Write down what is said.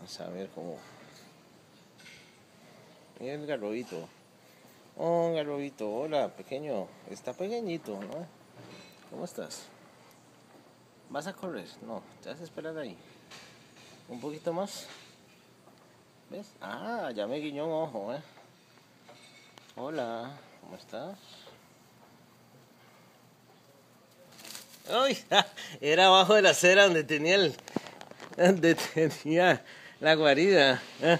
Vamos a ver cómo. Mira el garrobito. Oh, garrobito. Hola, pequeño. Está pequeñito, ¿no? ¿Cómo estás? ¿Vas a correr? No, te vas a esperar ahí. ¿Un poquito más? ¿Ves? Ah, ya me guiñó un ojo, ¿eh? Hola, ¿cómo estás? ¡Ay! Era abajo de la acera donde tenía el... donde tenía la guarida. ¿eh?